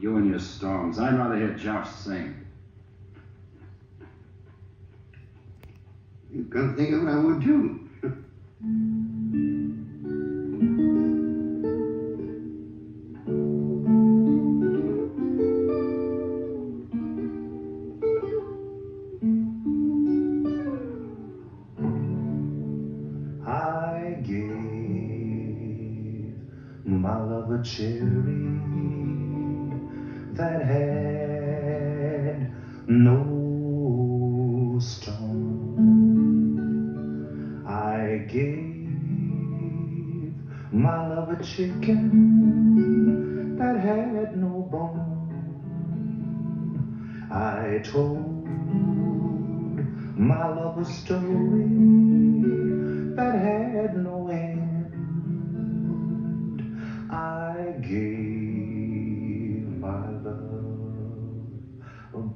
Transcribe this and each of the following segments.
you and your storms. I'd rather hear Josh sing. You come think of it, I would too. I gave my love a cherry that had no stone. I gave my love a chicken that had no bone. I told my love a story that had no end. I gave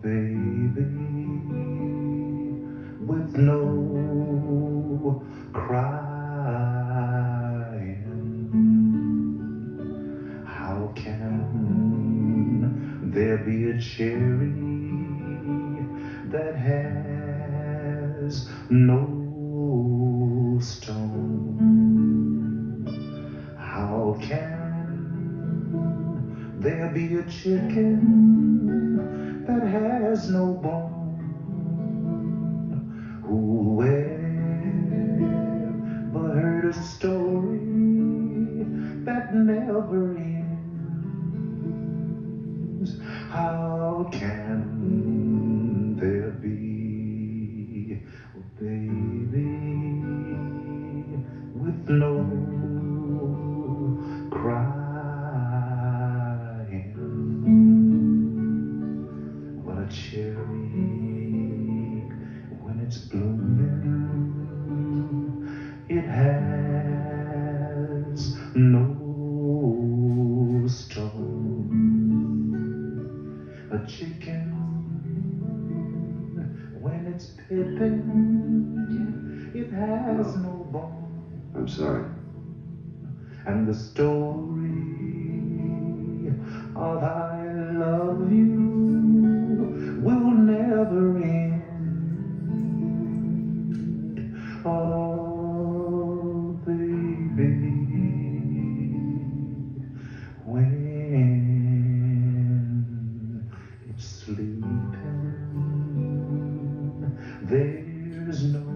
baby with no crying. How can there be a cherry that has no stone? How can there be a chicken that has no bone? Whoever but heard a story that never ends? How can cherry when it's blooming, it has no stone. A chicken when it's pippin, it has no bone. I'm sorry. And the story of how There's no